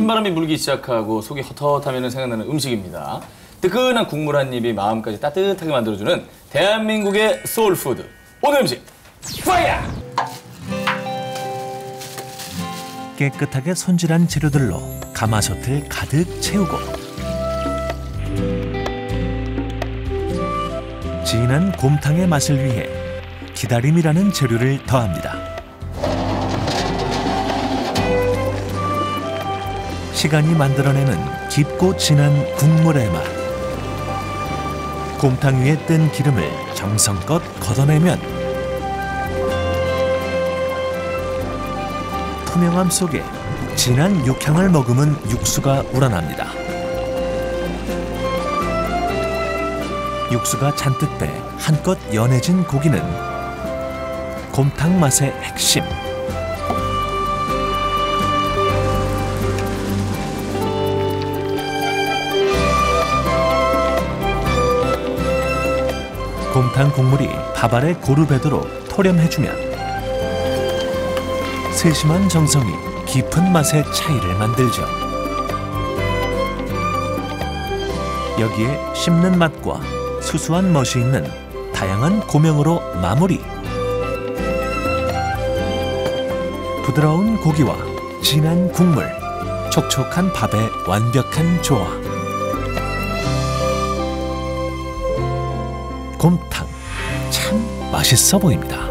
찬바람이 불기 시작하고 속이 헛헛하면 생각나는 음식입니다. 뜨끈한 국물 한 입이 마음까지 따뜻하게 만들어주는 대한민국의 소울푸드. 오늘 음식, fire! 깨끗하게 손질한 재료들로 가마솥을 가득 채우고 진한 곰탕의 맛을 위해 기다림이라는 재료를 더합니다. 시간이 만들어내는 깊고 진한 국물의 맛. 곰탕 위에 뜬 기름을 정성껏 걷어내면 투명함 속에 진한 육향을 머금은 육수가 우러납니다. 육수가 잔뜩 배 한껏 연해진 고기는 곰탕 맛의 핵심. 곰탕 국물이 밥알에 고루 배도록 토렴해주면 세심한 정성이 깊은 맛의 차이를 만들죠. 여기에 씹는 맛과 수수한 멋이 있는 다양한 고명으로 마무리. 부드러운 고기와 진한 국물, 촉촉한 밥의 완벽한 조화. 맛있어 보입니다.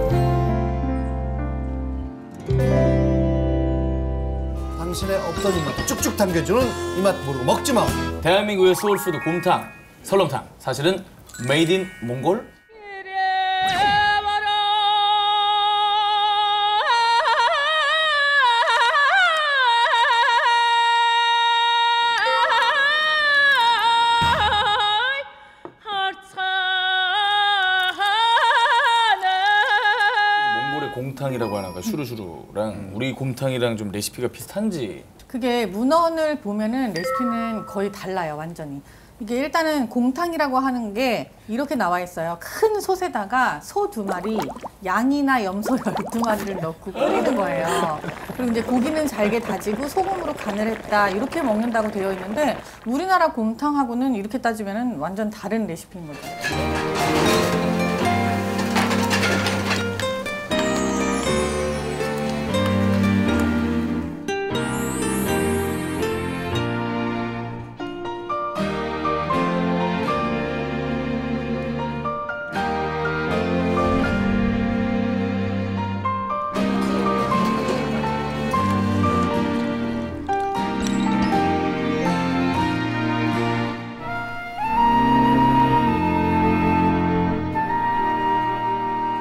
당신의 없던 입맛 쭉쭉 당겨주는 이 맛 모르고 먹지 마. 대한민국의 소울푸드 곰탕, 설렁탕. 사실은 made in 몽골? 곰탕이라고 하는 거 슈루슈루랑 우리 곰탕이랑 좀 레시피가 비슷한지 그게 문헌을 보면은 레시피는 거의 달라요, 완전히. 이게 일단은 곰탕이라고 하는 게 이렇게 나와 있어요. 큰 솥에다가 소 두 마리, 양이나 염소 열두 마리를 넣고 끓이는 거예요. 그리고 이제 고기는 잘게 다지고 소금으로 간을 했다 이렇게 먹는다고 되어 있는데 우리나라 곰탕하고는 이렇게 따지면은 완전 다른 레시피인 거죠.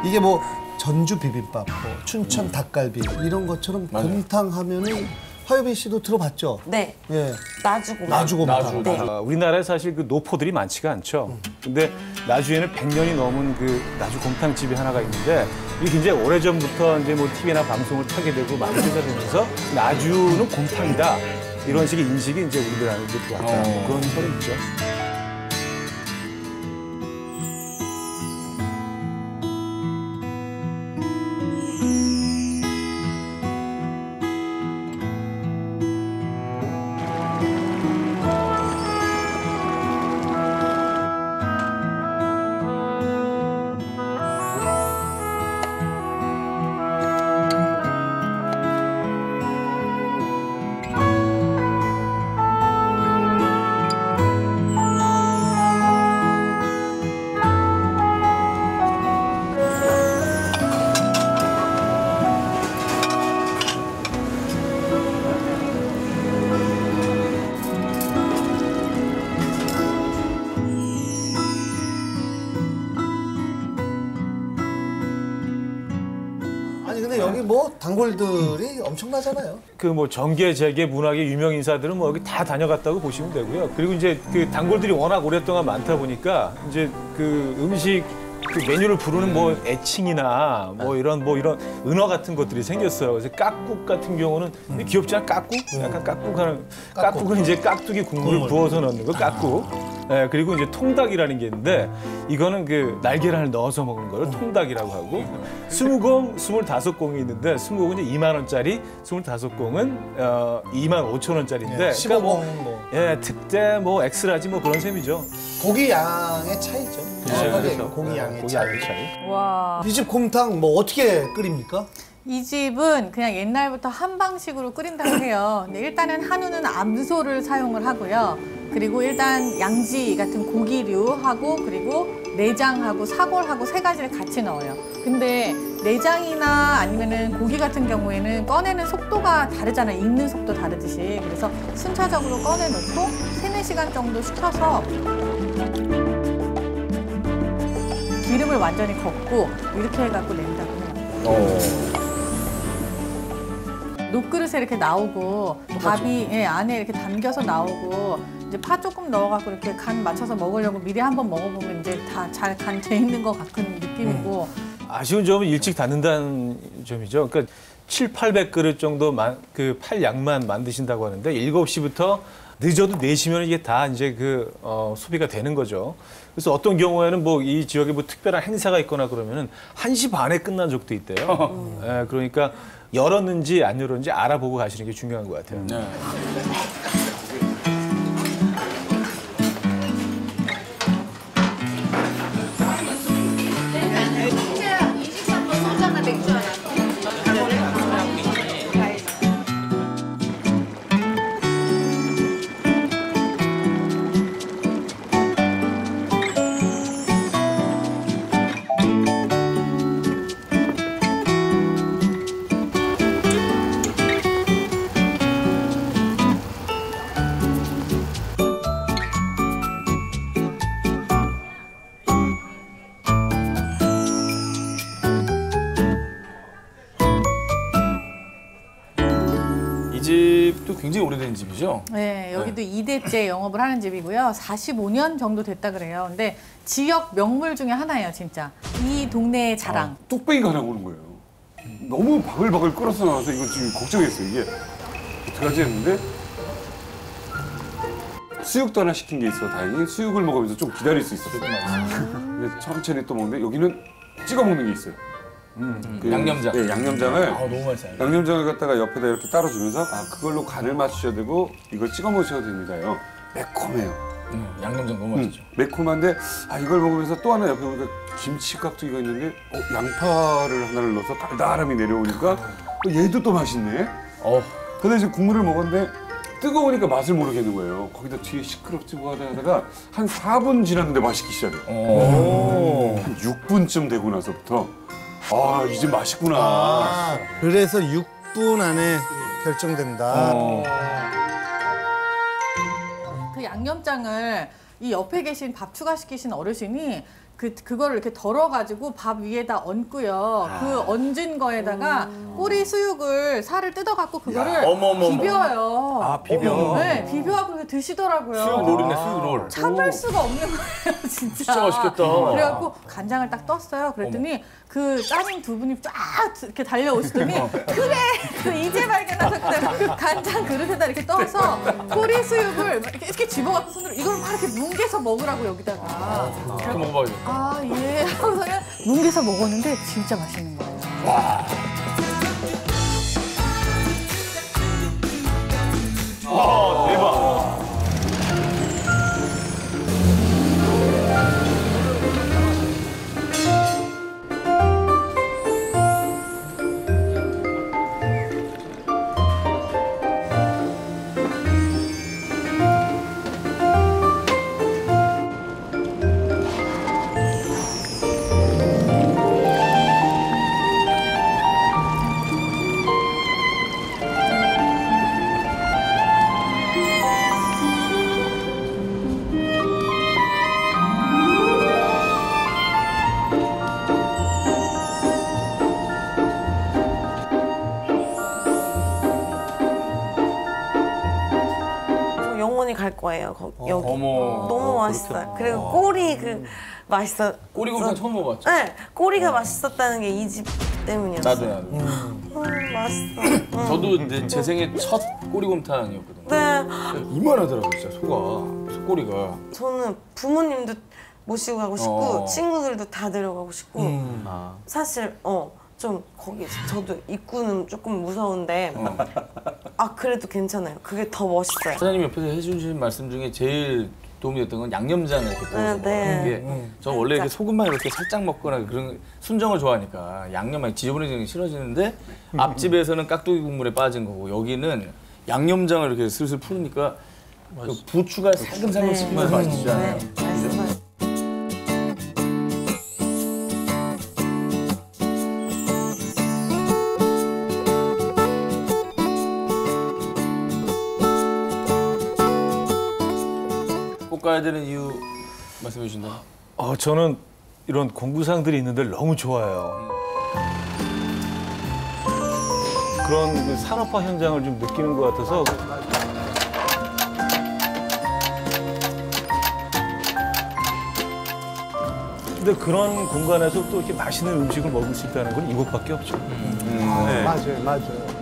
이게 뭐 전주 비빔밥, 뭐 춘천 닭갈비 이런 것처럼 맞아요. 곰탕 하면은 화요비 씨도 들어봤죠? 네. 예. 나주고. 나주곰탕. 나주, 네. 나주. 아, 우리나라에 사실 그 노포들이 많지가 않죠. 근데 나주에는 100년이 넘은 그 나주 곰탕집이 하나가 있는데 이게 굉장히 오래전부터 이제 뭐 TV나 방송을 타게 되고 많이 되면서 나주는 곰탕이다. 이런 식의 인식이 이제 우리들 안에 이제 들어왔다. 어. 그런 설이 있죠. 단골들이 엄청나잖아요. 그 뭐 정계, 재계, 문학의 유명 인사들은 뭐 여기 다 다녀갔다고 보시면 되고요. 그리고 이제 그 단골들이 워낙 오랫동안 많다 보니까 이제 그 음식 그 메뉴를 부르는 뭐 애칭이나 뭐 이런 뭐 이런 은어 같은 것들이 생겼어요. 그래서 깍국 같은 경우는 귀엽지 않아? 깍국? 약간 깍국하는 깍국은 이제 깍두기 국물을 국물. 부어서 넣는 거 깍국. 예, 그리고 이제 통닭이라는 게 있는데 이거는 그 날계란을 넣어서 먹는 거를 통닭이라고 하고 스무 공, 스물다섯 공이 있는데 스무 공은 이제 2만 원짜리, 스물다섯 공은 어 2만 5천 원짜리인데 15공 뭐, 뭐 예, 특대 뭐 X-large 뭐 그런 셈이죠. 고기 양의 차이죠. 정확하게 고기 양의 네, 고기 차이. 양의 차이. 와. 이 집 곰탕 뭐 어떻게 끓입니까? 이 집은 그냥 옛날부터 한 방식으로 끓인다고 해요. 근데 일단은 한우는 암소를 사용을 하고요. 그리고 일단 양지 같은 고기류하고 그리고 내장하고 사골하고 세 가지를 같이 넣어요. 근데 내장이나 아니면은 고기 같은 경우에는 꺼내는 속도가 다르잖아요. 익는 속도 다르듯이. 그래서 순차적으로 꺼내 놓고 세네 시간 정도 식혀서 기름을 완전히 걷고 이렇게 해갖고 낸다고 해요. 녹그릇에 이렇게 나오고 밥이 예, 안에 이렇게 담겨서 나오고 이제 파 조금 넣어갖고 이렇게 간 맞춰서 먹으려고 미리 한번 먹어보면 이제 다 잘 간 돼 있는 것 같은 느낌이고 아쉬운 점은 일찍 닫는다는 점이죠. 그러니까 7, 800그릇 정도 그팔 양만 만드신다고 하는데 7시부터 늦어도 4시면 이게 다 이제 그 어, 소비가 되는 거죠. 그래서 어떤 경우에는 뭐 이 지역에 뭐 특별한 행사가 있거나 그러면은 1시 반에 끝난 적도 있대요. 예, 그러니까 열었는지 안 열었는지 알아보고 가시는 게 중요한 것 같아요. 네. 이 집도 굉장히 오래된 집이죠. 네, 여기도 이대째 영업을 하는 집이고요. 45년 정도 됐다 그래요. 근데 지역 명물 중에 하나예요, 진짜. 이 동네의 자랑. 뚝배기가 하나 오는 거예요. 너무 바글바글 끓어서 나와서 이거 지금 걱정했어요. 이게 어떡하지 했는데 수육도 하나 시킨 게 있어. 다행히 수육을 먹으면서 좀 기다릴 수 있었어요. 근데 천천히 또 먹는데 여기는 찍어 먹는 게 있어요. 그 양념장. 네, 양념장을 아, 너무 맛있어요. 양념장을 갖다가 옆에다 이렇게 따라주면서 아 그걸로 간을 맞추셔야 되고 이걸 찍어 먹으셔도 됩니다요. 매콤해요. 음, 양념장 너무 음, 맛있죠. 매콤한데 아 이걸 먹으면서 또 하나 옆에 보니까 김치 깍두기가 있는데 어, 양파를 하나를 넣어서 달달함이 내려오니까 어, 얘도 또 맛있네. 어, 근데 이제 국물을 먹었는데 뜨거우니까 맛을 모르겠는 거예요. 거기다 뒤에 시끄럽지 뭐하다 하다가 한 4분 지났는데 맛있기 시작해요. 어. 한 6분쯤 되고 나서부터 아 이제 맛있구나. 아, 그래서 6분 안에 결정된다. 어. 그 양념장을 이 옆에 계신 밥 추가시키신 어르신이 그 그거를 이렇게 덜어 가지고 밥 위에다 얹고요. 그 얹은 거에다가 꼬리 수육을 살을 뜯어 갖고 그거를 어머머머. 비벼요. 아, 비벼? 네, 비벼갖고 그렇게 드시더라고요. 수육 롤이네, 수육 롤. 참을 수가 없는 거예요, 진짜. 진짜 맛있겠다. 그래갖고 간장을 딱 떴어요. 그랬더니 그 짜린 두 분이 쫙 이렇게 달려오시더니 그래 그 이제 발견하셨다. 그 간장 그릇에다 이렇게 떠서 꼬리 수육을 이렇게, 이렇게 집어갖고 손으로 이걸 막 이렇게 뭉개서 먹으라고 여기다가. 이렇게 먹어봐야죠. 아 예. 하고서는 뭉개서 먹었는데 진짜 맛있는 거예요. 영 거예요. 거, 여기. 어머. 너무 맛있어요. 그리고 꼬리 그 맛있어. 꼬리곰탕 처음 먹어봤죠? 네, 꼬리가 맛있었다는 게 이 집 때문이었어요. 나도 나도. 음, 맛있어. 음. 저도 이제 제 생애 첫 꼬리곰탕이었거든요. 네. 이만하더라고요, 진짜 소가 속꼬리가. 저는 부모님도 모시고 가고 싶고 어. 친구들도 다 데려가고 싶고 아. 사실 어 좀 거기 저도 입구는 조금 무서운데 아 그래도 괜찮아요. 그게 더 멋있어요. 사장님 옆에서 해주신 말씀 중에 제일 도움이 됐던 건 양념장을 이렇게 떠서 네, 네. 먹는 게. 저 원래 이렇게 소금만 이렇게 살짝 먹거나 그런 순정을 좋아하니까 양념만 지저분해지는 게 싫어지는데 앞집에서는 깍두기 국물에 빠진 거고 여기는 양념장을 이렇게 슬슬 풀으니까 그 부추가 살금살금 씹히면서 맛있잖아요. 꼭 가야 되는 이유 말씀해 주신다면? 어, 저는 이런 공구상들이 있는데 너무 좋아요. 그런 그 산업화 현장을 좀 느끼는 것 같아서 근데 그런 공간에서 또 이렇게 맛있는 음식을 먹을 수 있다는 건 이것밖에 없죠. 음. 네. 아, 네. 맞아요, 맞아요.